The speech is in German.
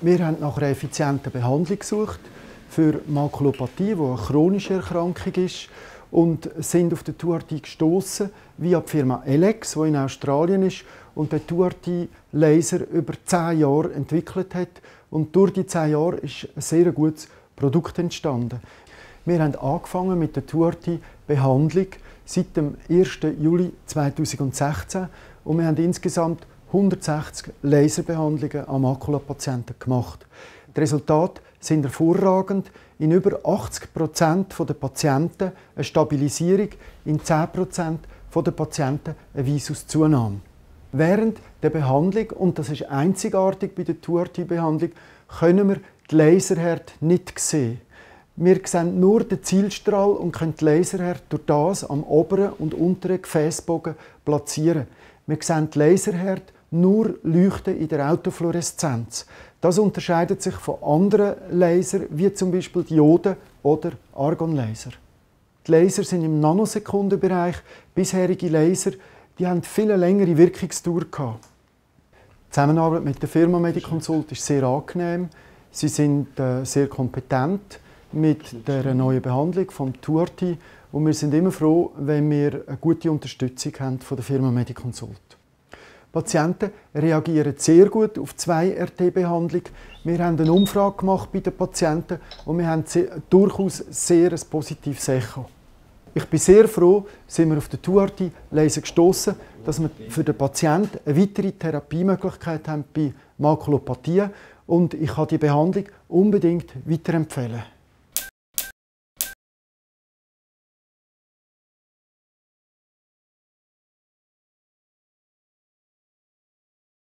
Wir haben nach einer effizienten Behandlung gesucht für Makulopathie, die eine chronische Erkrankung ist und sind auf den Tuarti gestoßen via die Firma Elex, die in Australien ist und den Tuarti Laser über zehn Jahre entwickelt hat und durch die zehn Jahre ist ein sehr gutes Produkt entstanden. Wir haben angefangen mit der Tuarti Behandlung seit dem 1. Juli 2016 und wir haben insgesamt 160 Laserbehandlungen an Makulapatienten gemacht. Die Resultate sind hervorragend. In über 80 Prozent der Patienten eine Stabilisierung, in 10 Prozent der Patienten eine Visuszunahme. Während der Behandlung, und das ist einzigartig bei der TURT-Behandlung, können wir die Laserhärte nicht sehen. Wir sehen nur den Zielstrahl und können die Laserhärte durch das am oberen und unteren Gefäßbogen platzieren. Wir sehen die Laserhärte nur leuchten in der Autofluoreszenz. Das unterscheidet sich von anderen Lasern, wie zum Beispiel Dioden oder Argonlaser. Die Laser sind im Nanosekundenbereich. Bisherige Laser die haben viel längere Wirkungsdauer gehabt. Die Zusammenarbeit mit der Firma Mediconsult ist sehr angenehm. Sie sind äh, sehr kompetent mit der neuen Behandlung vom Tuarti und wir sind immer froh, wenn wir eine gute Unterstützung haben von der Firma Mediconsult. Patienten reagieren sehr gut auf zwei RT-Behandlung. Wir haben eine Umfrage gemacht bei den Patienten und wir haben durchaus sehr ein positives Echo. Ich bin sehr froh, sind wir auf der tuarti Laser gestoßen, dass wir für den Patienten eine weitere Therapiemöglichkeit haben bei Makulopathie und ich kann die Behandlung unbedingt weiterempfehlen.